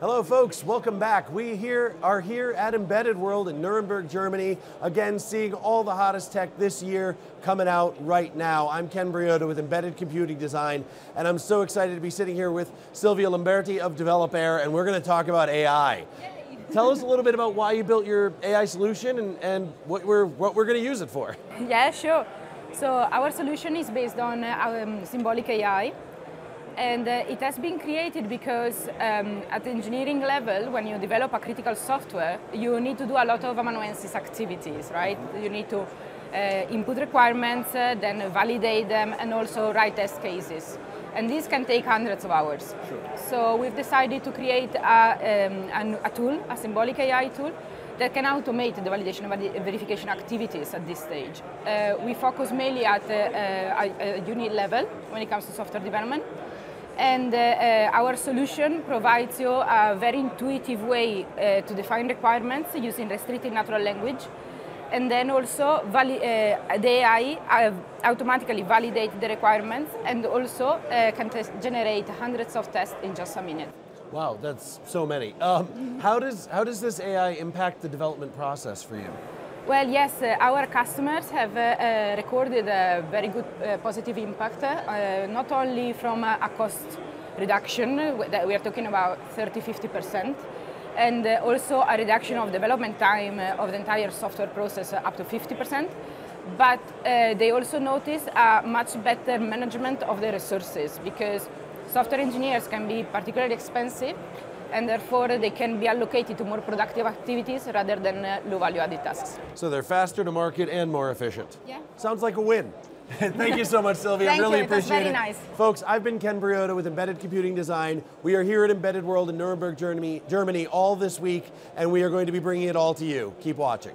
Hello, folks. Welcome back. We here are here at Embedded World in Nuremberg, Germany. Again, seeing all the hottest tech this year coming out right now. I'm Ken Briodagh with Embedded Computing Design, and I'm so excited to be sitting here with Silvia Lamberti of DevelopAir, and we're going to talk about AI. Tell us a little bit about why you built your AI solution and, and what we're what we're going to use it for. Yeah, sure. So our solution is based on um, symbolic AI, and uh, it has been created because um, at the engineering level, when you develop a critical software, you need to do a lot of amanuensis activities, right? You need to uh, input requirements, uh, then validate them, and also write test cases. And this can take hundreds of hours. Sure. So we've decided to create a, um, a, tool, a symbolic AI tool, that can automate the validation and verification activities at this stage. Uh, we focus mainly at uh, a, a unit level when it comes to software development. And uh, our solution provides you a very intuitive way uh, to define requirements using restricted natural language. And then also uh, the AI automatically validate the requirements and also can generate hundreds of tests in just a minute. Wow, that's so many. Um, how, does, how does this AI impact the development process for you? Well, yes, uh, our customers have uh, uh, recorded a very good uh, positive impact, uh, not only from a cost reduction, that we are talking about 30-50%, and uh, also a reduction of development time of the entire software process up to 50%, but they also notice a much better management of the resources because software engineers can be particularly expensive and therefore they can be allocated to more productive activities rather than uh, low value added tasks. So they're faster to market and more efficient. Yeah. Sounds like a win. Thank you so much, Silvia. Thank really you. appreciate That's very it. nice. Folks, I've been Ken Briodagh with Embedded Computing Design. We are here at Embedded World in Nuremberg, Germany, Germany all this week, and we are going to be bringing it all to you. Keep watching.